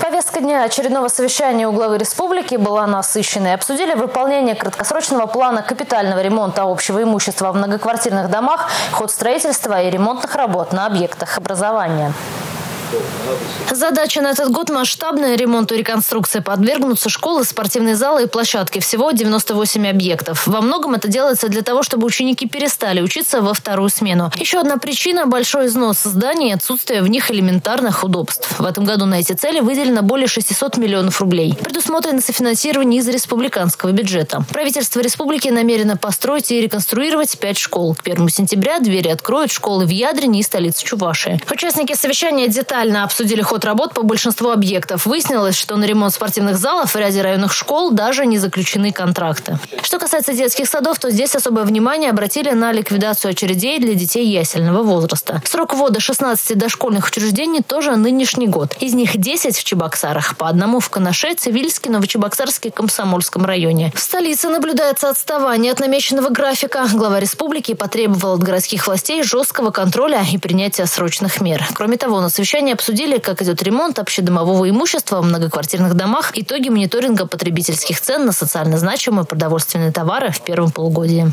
Повестка дня очередного совещания у главы республики была насыщенной. Обсудили выполнение краткосрочного плана капитального ремонта общего имущества в многоквартирных домах, ход строительства и ремонтных работ на объектах образования. Задача на этот год масштабная. Ремонту и реконструкции подвергнутся школы, спортивные залы и площадки. Всего 98 объектов. Во многом это делается для того, чтобы ученики перестали учиться во вторую смену. Еще одна причина – большой износ зданий и отсутствие в них элементарных удобств. В этом году на эти цели выделено более 600 миллионов рублей. Предусмотрено софинансирование из республиканского бюджета. Правительство республики намерено построить и реконструировать пять школ. К 1 сентября двери откроют школы в Ядрине и столице Чувашии. Участники совещания детально детально обсудили ход работ по большинству объектов. Выяснилось, что на ремонт спортивных залов в ряде районных школ даже не заключены контракты. Что касается детских садов, то здесь особое внимание обратили на ликвидацию очередей для детей ясельного возраста. Срок ввода 16 дошкольных учреждений тоже нынешний год. Из них 10 в Чебоксарах, по одному в Канаше, Цивильске, Новочебоксарске, Комсомольском районе. В столице наблюдается отставание от намеченного графика. Глава республики потребовал от городских властей жесткого контроля и принятия срочных мер. Кроме того, на совещании заседании обсудили, как идет ремонт общедомового имущества в многоквартирных домах, итоги мониторинга потребительских цен на социально значимые продовольственные товары в первом полугодии.